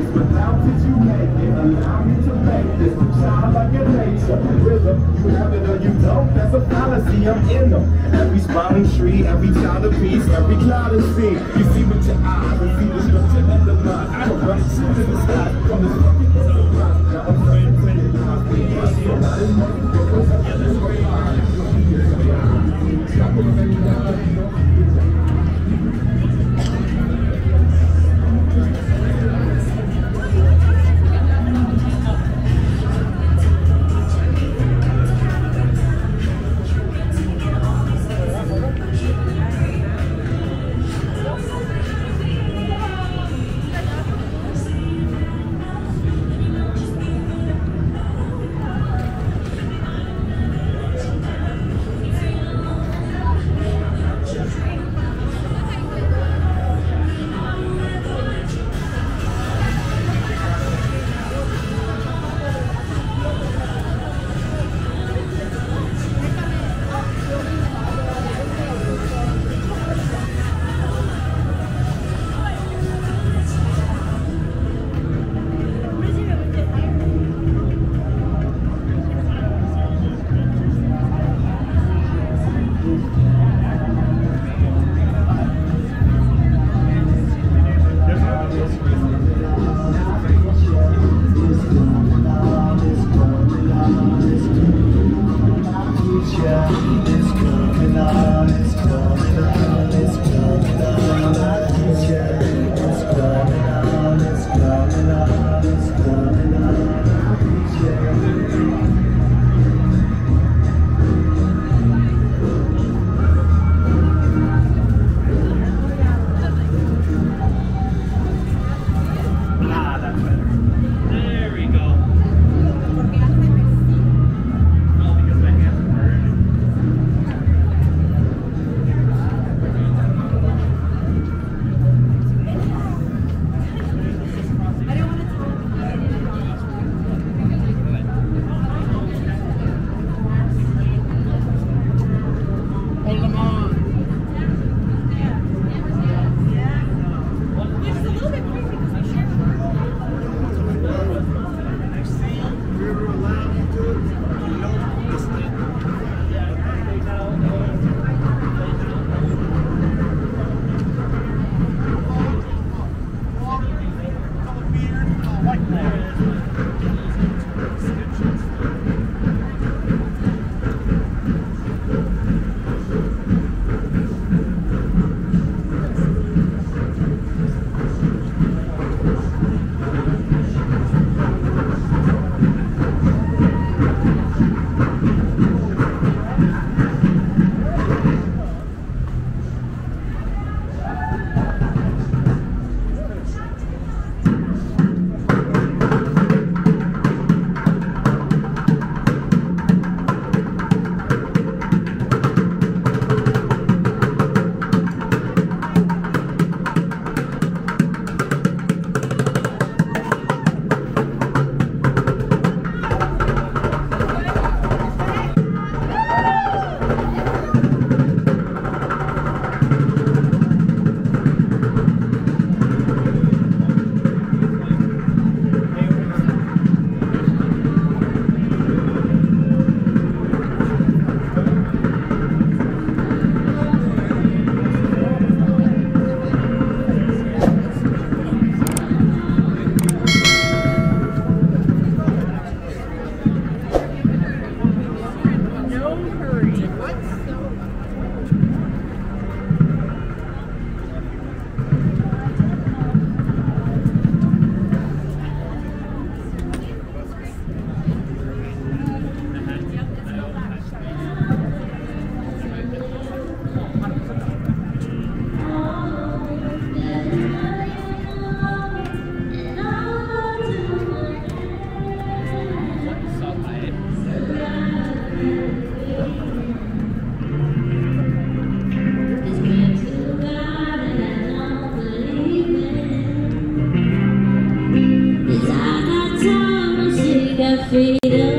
this Without did you make it, allow me to make this Child like your nature, rhythm You have it or you don't, that's a fallacy I'm in them, every sprouting tree Every child of peace, every cloud of sea. You see with your eyes and see the structure of the mind. I don't rush to the sky. From this fucking surprise Now I'm I'm What? Quinta-feira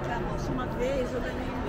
para a moça uma vez, eu ganhei